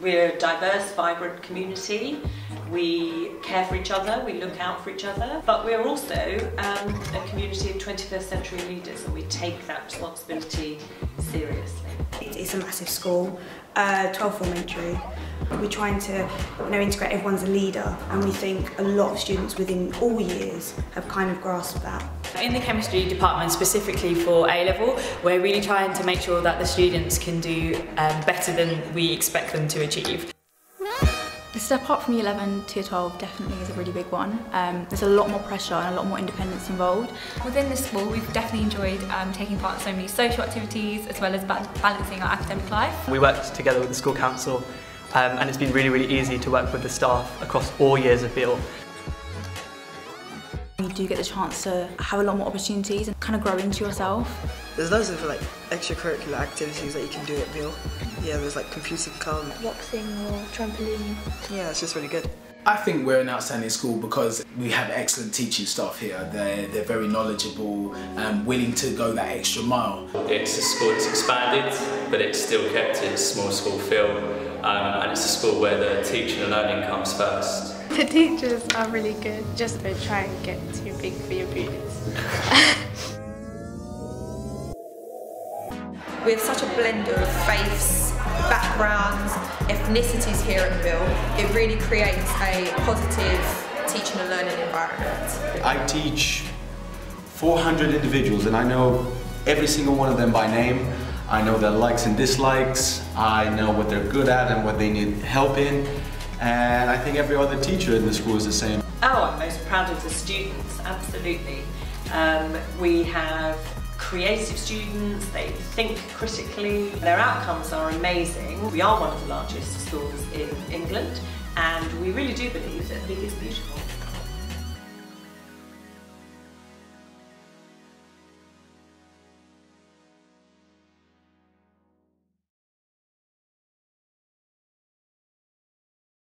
We're a diverse, vibrant community. We care for each other, we look out for each other, but we're also um, a community of 21st century leaders and we take that responsibility seriously. It's a massive school, uh, 12 form entry. We're trying to you know, integrate everyone as a leader and we think a lot of students within all years have kind of grasped that. In the chemistry department, specifically for A-level, we're really trying to make sure that the students can do um, better than we expect them to achieve. The step up from year 11 to year 12 definitely is a really big one. Um, there's a lot more pressure and a lot more independence involved. Within the school, we've definitely enjoyed um, taking part in so many social activities as well as ba balancing our academic life. We worked together with the school council um, and it's been really, really easy to work with the staff across all years of Beal. Do you do get the chance to have a lot more opportunities and kind of grow into yourself. There's loads of like extracurricular activities that you can do at Beal. Yeah, there's like computer club. Boxing or trampoline. Yeah, it's just really good. I think we're an outstanding school because we have excellent teaching staff here. They're, they're very knowledgeable and willing to go that extra mile. It's a school that's expanded, but it's still kept its small school feel. Um, and it's a school where the teaching and learning comes first. The teachers are really good, just don't try and get too big for your boots. we have such a blend of faiths, backgrounds, ethnicities here at Beal. It really creates a positive teaching and learning environment. I teach 400 individuals and I know every single one of them by name. I know their likes and dislikes. I know what they're good at and what they need help in. And I think every other teacher in the school is the same. Oh, I'm most proud of the students, absolutely. Um, we have creative students, they think critically, their outcomes are amazing. We are one of the largest schools in England and we really do believe that big is beautiful.